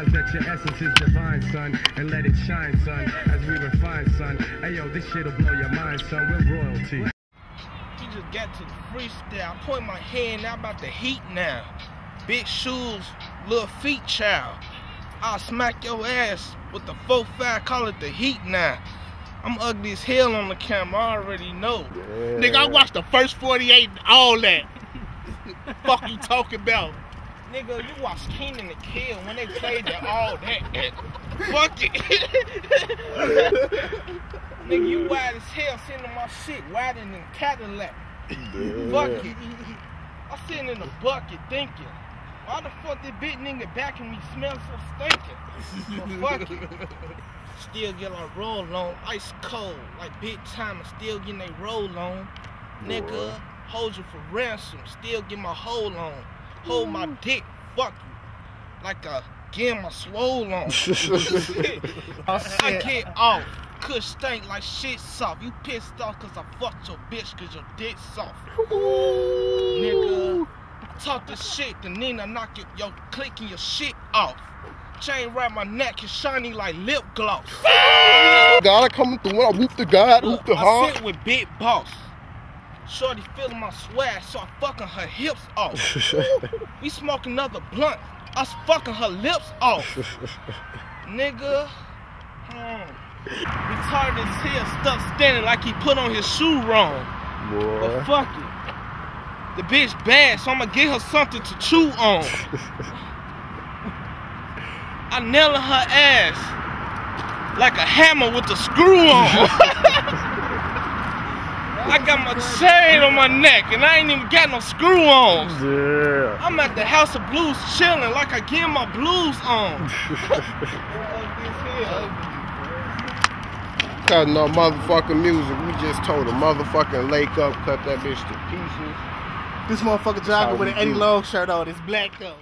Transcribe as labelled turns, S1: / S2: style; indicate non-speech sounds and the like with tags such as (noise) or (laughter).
S1: Realize that your essence is divine, son, and let it shine, son, as we refine, son. Hey yo, this shit'll blow your mind, son. We're royalty.
S2: He just got to the freestyle. I point my hand out about the heat now. Big shoes, little feet child. I'll smack your ass with the 4-5, call it the heat now. I'm ugly as hell on the camera, I already know.
S3: Nigga, I watched the first 48 and all that. (laughs) Fuck you talking about?
S2: Nigga, you watch Kenan and Kel when they played that all that. Fuck it. (laughs) Nigga, you wide as hell sitting on my shit, wider than Cadillac. Fuck it. I'm sitting in a bucket thinking, why the fuck this big nigga backing me smell so stinking? But fuck it. Still get our roll on, ice cold, like big time, and still getting they roll on. Nigga, hold you for ransom, still get my hold on. Hold my dick, fuck you. Like a getting my swole on. (laughs) I get uh, off. Could stink like shit soft. You pissed off cause I fucked your bitch cause your dick soft. Nigga, talk this shit, the Nina knock it, yo, clicking your shit off. Chain around my neck is shiny like lip gloss.
S4: God coming through. I whoop the God, whoop the heart.
S2: I
S4: heart.
S2: sit with Big Boss. Shorty feeling my swag, so I fucking her hips off. (laughs) we smoking another blunt. I was fucking her lips off. (laughs) Nigga. Hmm. Retarded as hell, stuck standing like he put on his shoe wrong. But fuck it. The bitch bad, so I'ma get her something to chew on. (laughs) I nailing her ass like a hammer with a screw on. I got my chain on my neck and I ain't even got no screw on.
S4: Yeah.
S2: I'm at the House of Blues chilling like I get my blues on. (laughs)
S4: Cutting up motherfucking music. We just told a motherfucking lake up, cut that bitch to pieces.
S3: This motherfucker jogging with an Eddie. Long shirt on. It's black though.